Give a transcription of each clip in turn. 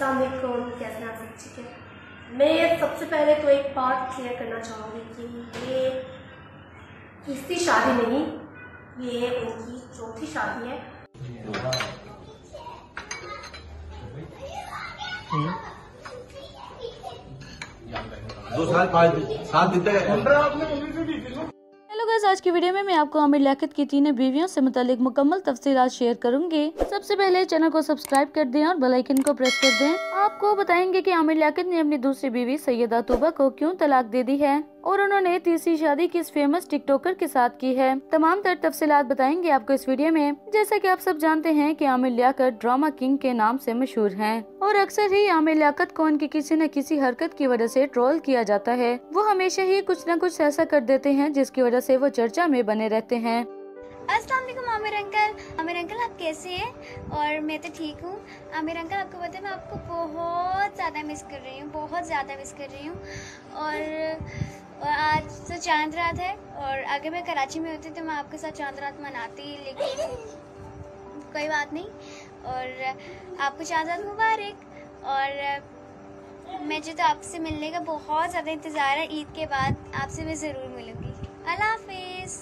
वालेकुम कैसे आप सब? ठीक है? मैं सबसे पहले तो एक बात क्लियर करना चाहूँगी कि ये तीसरी शादी नहीं ये उनकी चौथी शादी है। दो साल पाँच दिन सात दिन तक हेलो आज की वीडियो में मैं आपको आमिर लियाकत की तीनों बीवियों से मुतालिक मुकम्मल तफसीलात शेयर करूँगी। सबसे पहले चैनल को सब्सक्राइब कर दें और बेल आइकन को प्रेस कर दें। आपको बताएँगे कि आमिर लियाकत ने अपनी दूसरी बीवी सैयदा तोबा को क्यों तलाक दे दी है। और उन्होंने तीसरी शादी किस फ़ेमस टिकटॉकर के साथ की है। तमाम तर तफसीलात बताएँगे आपको इस वीडियो में जैसा कि आप सब जानते हैं कि आमिर लियाकत ड्रामा किंग के नाम से मशहूर हैं। और अक्सर ही आमिर लियाकत को उनकी किसी न किसी हरकत की वजह से ट्रोल किया जाता है। वो हमेशा ही कुछ न कुछ ऐसा कर देते हैं जिसकी वजह से वो चर्चा में बने रहते हैं। वालेकुम आमिर अंकल। आमिर अंकल आप कैसे हैं? और मैं तो ठीक हूँ। आमिर अंकल आपको पता है मैं आपको बहुत ज़्यादा मिस कर रही हूँ बहुत ज़्यादा मिस कर रही हूँ। और, और आज तो चाँद रात है और अगर मैं कराची में होती तो मैं आपके साथ चाँद रात मनाती, लेकिन कोई बात नहीं। और आपको चाँद रात मुबारक। और मुझे तो आपसे मिलने का बहुत ज़्यादा इंतज़ार है ईद के बाद, आपसे मैं ज़रूर मिलूँगी। अल्लाह हाफिज़।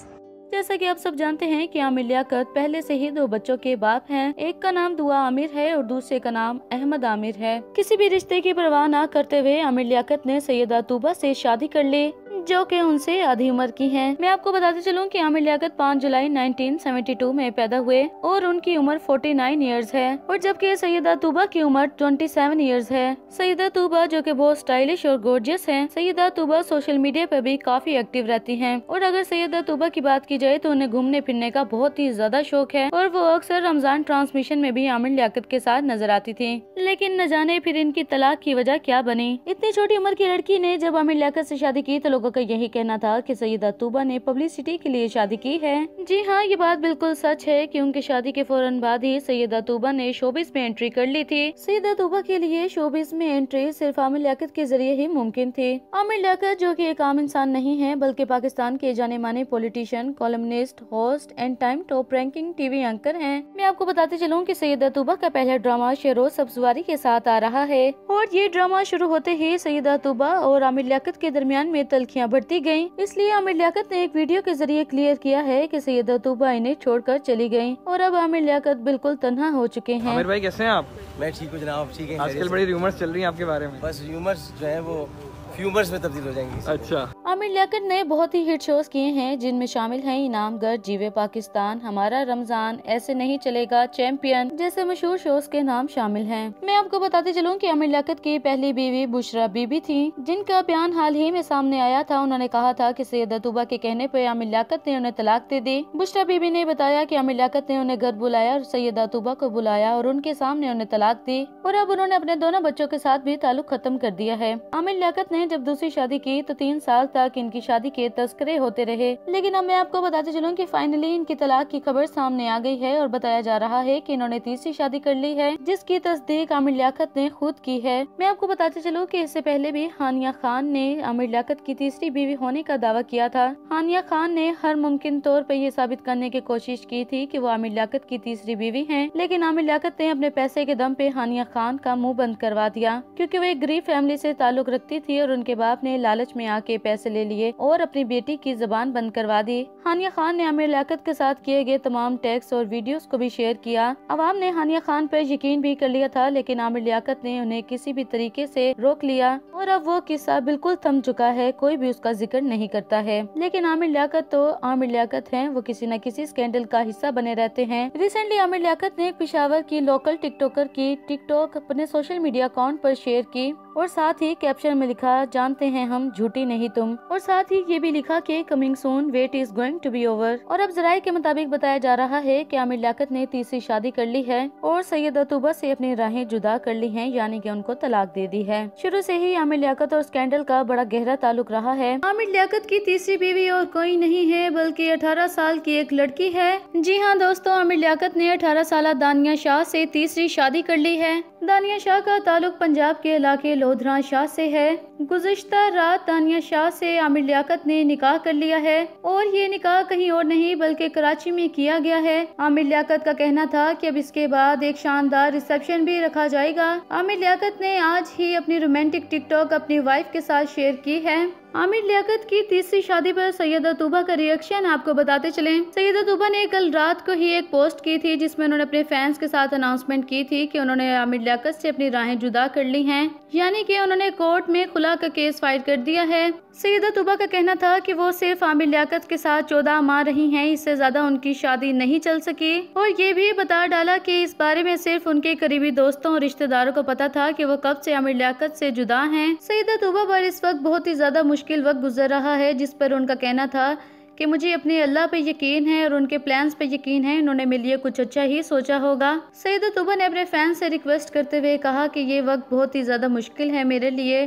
जैसा कि आप सब जानते हैं कि आमिर लियाकत पहले से ही दो बच्चों के बाप हैं। एक का नाम दुआ आमिर है और दूसरे का नाम अहमद आमिर है। किसी भी रिश्ते की परवाह न करते हुए आमिर लियाकत ने सैयदा तूबा से शादी कर ली। जो कि उनसे आधी उम्र की हैं। मैं आपको बताते चलूँ कि आमिर लियाकत 5 जुलाई 1972 में पैदा हुए और उनकी उम्र 49 इयर्स है। और जबकि सैयदा तूबा की उम्र 27 इयर्स है। सैयदा तूबा जो कि बहुत स्टाइलिश और गोर्जियस हैं। सैयदा तूबा सोशल मीडिया पर भी काफ़ी एक्टिव रहती हैं। और अगर सैयदा तूबा की बात की जाए तो उन्हें घूमने फिरने का बहुत ही ज़्यादा शौक है। और वो अक्सर रमज़ान ट्रांसमिशन में भी आमिर लियाकत के साथ नज़र आती थी। लेकिन न जाने फिर इनकी तलाक की वजह क्या बनी? इतनी छोटी उम्र की लड़की ने जब आमिर लियाकत से शादी की तो लोगों का यही कहना था कि सैयदा तूबा ने पब्लिसिटी के लिए शादी की है। जी हाँ ये बात बिल्कुल सच है कि उनकी शादी के फ़ौरन बाद ही सैयदा तूबा ने शोबिस में एंट्री कर ली थी। सैयदा तूबा के लिए शोबिस में एंट्री सिर्फ़ आमिर लियाकत के ज़रिए ही मुमकिन थी। आमिर लियाकत, जो की एक आम इंसान नहीं है, बल्कि पाकिस्तान के जाने माने politician columnist host and time top ranking TV anchor है। मैं आपको बताते चलूँ की सैयदा तूबा का पहला ड्रामा शेरोज सब्जवारी के साथ आ रहा है। और ये ड्रामा शुरू होते ही सैयदा तूबा और आमिर लियाकत के दरमियान में तलखियाँ बढ़ती गई इसलिए आमिर लियाकत ने एक वीडियो के ज़रिए क्लियर किया है की सैयदा तूबा इन्हें छोड़कर चली गई और अब आमिर लियाकत बिल्कुल तनहा हो चुके हैं। आमिर भाई कैसे हैं आप? मैं ठीक हूँ जनाब ठीक है? आजकल बड़ी रूमर्स चल रही हैं आपके बारे में। बस रूमर्स जो है वो फ्यूमर्स में तब्दील हो जाएँगे। अच्छा। आमिर लियाकत ने बहुत ही हिट शोज़ किए हैं, जिनमें शामिल हैं इनामगर जीवे पाकिस्तान, हमारा रमज़ान, ऐसे नहीं चलेगा चैंपियन जैसे मशहूर शोज़ के नाम शामिल हैं। मैं आपको बताते चलूँ कि आमिर लियाकत की पहली बीवी बुशरा बीबी थी, जिनका बयान हाल ही में सामने आया था। उन्होंने कहा था कि सैयदा तुबा के कहने पर आमिर लियाकत ने उन्हें तलाक दे दी। बुशरा बीबी ने बताया की आमिर लियाकत ने उन्हें घर बुलाया और सैयदा तुबा को बुलाया और उनके सामने उन्हें तलाक दी और अब उन्होंने अपने दोनों बच्चों के साथ भी ताल्लुक खत्म कर दिया है। आमिर लियाकत ने जब दूसरी शादी की तो तीन साल तक इनकी शादी के तस्करे होते रहे। लेकिन अब मैं आपको बताते चलूँ की फाइनली इनकी तलाक की खबर सामने आ गई है और बताया जा रहा है की इन्होंने तीसरी शादी कर ली है, जिसकी तस्दीक आमिर लियाकत ने खुद की है। मैं आपको बताते चलूँ की इससे पहले भी हानिया खान ने आमिर लियाकत की तीसरी बीवी होने का दावा किया था। हानिया खान ने हर मुमकिन तौर पर यह साबित करने की कोशिश की थी कि वो आमिर लियाकत की तीसरी बीवी है, लेकिन आमिर लियाकत ने अपने पैसे के दम पे हानिया खान का मुँह बंद करवा दिया, क्योंकि वो एक गरीब फैमिली से ताल्लुक रखती थी और उनके बाप ने लालच में आके पैसे ले लिए और अपनी बेटी की जबान बंद करवा दी। हानिया खान ने आमिर लियाकत के साथ किए गए तमाम टेक्स और वीडियोस को भी शेयर किया। अवाम ने हानिया खान पर यकीन भी कर लिया था, लेकिन आमिर लियाकत ने उन्हें किसी भी तरीके से रोक लिया। और अब वो किस्सा बिल्कुल थम चुका है, कोई भी उसका ज़िक्र नहीं करता है। लेकिन आमिर लियाकत तो आमिर लियाकत है, वो किसी न किसी स्कैंडल का हिस्सा बने रहते हैं। रिसेंटली आमिर लियाकत ने पिशावर की लोकल टिकटॉकर की टिकटॉक अपने सोशल मीडिया अकाउंट पर शेयर की और साथ ही कैप्शन में लिखा, जानते हैं हम, झूठी नहीं तुम। और साथ ही ये भी लिखा कि coming soon wait is going to be over और अब जराये के मुताबिक बताया जा रहा है कि आमिर लियाकत ने तीसरी शादी कर ली है और सैयद अतुबा से अपनी राहें जुदा कर ली हैं, यानी कि उनको तलाक दे दी है। शुरू से ही आमिर लियाकत और स्कैंडल का बड़ा गहरा ताल्लुक रहा है। आमिर लियाकत की तीसरी बीवी और कोई नहीं है, बल्कि अठारह साल की एक लड़की है। जी हाँ दोस्तों, आमिर लियाकत ने अठारह साल दानिया शाह से तीसरी शादी कर ली है। दानिया शाह का ताल्लुक पंजाब के इलाके लोधरा शाह से है। गुजश्ता रात दानिया शाह से आमिर लियाकत ने निकाह कर लिया है और ये निकाह कहीं और नहीं, बल्कि कराची में किया गया है। आमिर लियाकत का कहना था कि अब इसके बाद एक शानदार रिसेप्शन भी रखा जाएगा। आमिर लियाकत ने आज ही अपनी रोमांटिक टिकटॉक अपनी वाइफ के साथ शेयर की है। आमिर लियाकत की तीसरी शादी पर सैयदा तूबा का रिएक्शन आपको बताते चले। सैयदा तूबा ने कल रात को ही एक पोस्ट की थी जिसमें उन्होंने अपने फैंस के साथ अनाउंसमेंट की थी कि उन्होंने आमिर लियाकत से अपनी राहें जुदा कर ली हैं। यानी कि उन्होंने कोर्ट में खुला का केस फ़ाइल कर दिया है। सैयदा तूबा का कहना था कि वो सिर्फ़ आमिर लियाकत के साथ चौदह माह रही हैं, इससे ज़्यादा उनकी शादी नहीं चल सकी। और ये भी बता डाला कि इस बारे में सिर्फ़ उनके करीबी दोस्तों और रिश्तेदारों को पता था कि वो कब से आमिर लियाकत से जुदा हैं। सैयदा तूबा पर इस वक्त बहुत ही ज़्यादा मुश्किल वक्त गुजर रहा है, जिस पर उनका कहना था कि मुझे अपने अल्लाह पे यकीन है और उनके प्लान्स पे यकीन है उन्होंने मेरे लिए कुछ अच्छा ही सोचा होगा। सईद तुबा ने अपने फैंस से रिक्वेस्ट करते हुए कहा कि ये वक्त बहुत ही ज़्यादा मुश्किल है मेरे लिए।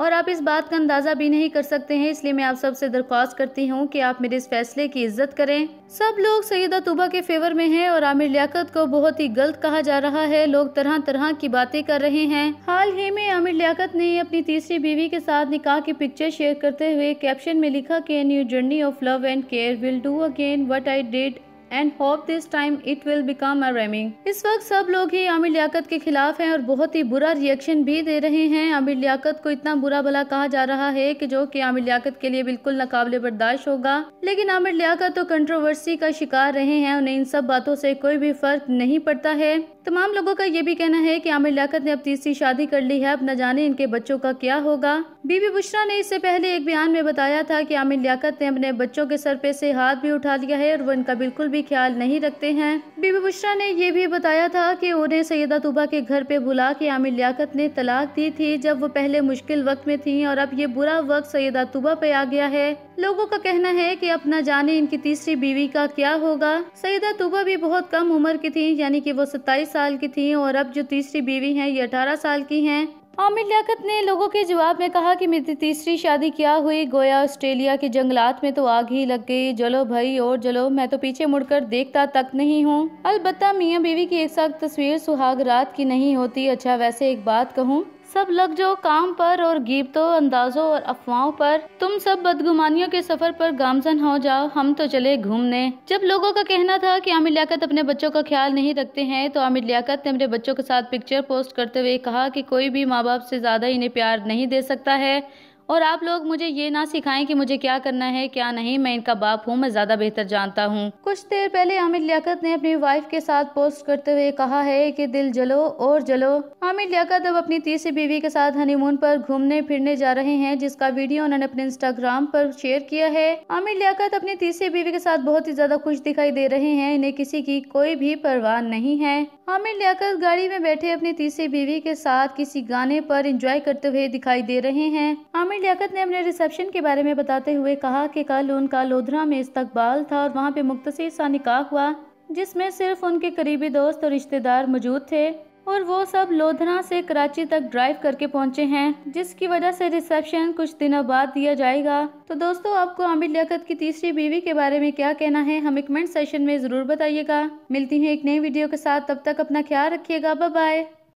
और आप इस बात का अंदाज़ा भी नहीं कर सकते हैं, इसलिए मैं आप सबसे दरख्वास्त करती हूँ कि आप मेरे इस फैसले की इज़्ज़त करें। सब लोग सईदा तुबा के फेवर में हैं और आमिर लियाकत को बहुत ही गलत कहा जा रहा है। लोग तरह तरह की बातें कर रहे हैं। हाल ही में आमिर लियाकत ने अपनी तीसरी बीवी के साथ निकाह की पिक्चर शेयर करते हुए कैप्शन में लिखा कि new journey of love and care will do again what I did and hope this time it will become a remaining इस वक्त सब लोग ही आमिर लियाकत के खिलाफ हैं और बहुत ही बुरा रिएक्शन भी दे रहे हैं। आमिर लियाकत को इतना बुरा भला कहा जा रहा है कि जो कि आमिर लियाकत के लिए बिल्कुल नाकाबले बर्दाश्त होगा। लेकिन आमिर लियाकत तो कंट्रोवर्सी का शिकार रहे हैं। उन्हें इन सब बातों से कोई भी फ़र्क नहीं पड़ता है। तमाम लोगों का ये भी कहना है कि आमिर लियाकत ने अब तीसरी शादी कर ली है। अब न जाने इनके बच्चों का क्या होगा। बीबी बुशरा ने इससे पहले एक बयान में बताया था कि आमिर लियाकत ने अपने बच्चों के सर पे से हाथ भी उठा लिया है और वो इनका बिल्कुल भी ख्याल नहीं रखते हैं। बीबी बुशरा ने यह भी बताया था कि उन्हें सैयदा तुबा के घर पे बुला के आमिर लियाकत ने तलाक दी थी जब वो पहले मुश्किल वक्त में थी और अब ये बुरा वक्त सैयदा तुबा पे आ गया है। लोगों का कहना है कि अब न जाने इनकी तीसरी बीवी का क्या होगा। सैयदा तुबा भी बहुत कम उम्र की थी, यानी कि वो सत्ताईस साल की थी और अब जो तीसरी बीवी है, ये अठारह साल की है। आमिर लियाकत ने लोगों के जवाब में कहा कि मेरी तीसरी शादी क्या हुई? गोया ऑस्ट्रेलिया के जंगलात में तो आग ही लग गई। जलो भाई, और जलो मैं तो पीछे मुड़कर देखता तक नहीं हूँ। अलबत्ता मियाँ बीवी की एक साथ तस्वीर सुहाग रात की नहीं होती। अच्छा वैसे एक बात कहूँ सब लग जाओ काम पर और गीबतों अंदाजों और अफवाहों पर। तुम सब बदगुमानियों के सफ़र पर गामजन हो जाओ, हम तो चले घूमने। जब लोगों का कहना था कि आमिर लियाकत अपने बच्चों का ख्याल नहीं रखते हैं तो आमिर लियाकत ने अपने बच्चों के साथ पिक्चर पोस्ट करते हुए कहा कि कोई भी माँ बाप से ज़्यादा इन्हें प्यार नहीं दे सकता है। और आप लोग मुझे ये ना सिखाएँ कि मुझे क्या करना है, क्या नहीं। मैं इनका बाप हूँ, मैं ज़्यादा बेहतर जानता हूँ। कुछ देर पहले आमिर लियाकत ने अपनी वाइफ के साथ पोस्ट करते हुए कहा है कि दिल जलो और जलो। आमिर लियाकत अब अपनी तीसरी बीवी के साथ हनीमून पर घूमने फिरने जा रहे हैं, जिसका वीडियो उन्होंने अपने इंस्टाग्राम पर शेयर किया है। आमिर लियाकत अपनी तीसरी बीवी के साथ बहुत ही ज़्यादा खुश दिखाई दे रहे हैं, इन्हें किसी की कोई भी परवाह नहीं है। आमिर लियाकत गाड़ी में बैठे अपनी तीसरी बीवी के साथ किसी गाने पर इंजॉय करते हुए दिखाई दे रहे हैं। आमिर आमिर लियाकत ने अपने रिसेप्शन के बारे में बताते हुए कहा कि कल उनका लोधरा में इस्तकबाल था और वहाँ पे मुख्तर सा निकाह हुआ, जिसमें सिर्फ़ उनके करीबी दोस्त और रिश्तेदार मौजूद थे, और वो सब लोधरा से कराची तक ड्राइव करके पहुँचे हैं, जिसकी वजह से रिसेप्शन कुछ दिनों बाद दिया जाएगा। तो दोस्तों, आपको आमिर लियाकत की तीसरी बीवी के बारे में क्या कहना है, हमें कमेंट सेशन में ज़रूर बताइएगा। मिलती हूँ एक नई वीडियो के साथ, तब तक अपना ख्याल रखिएगा बाय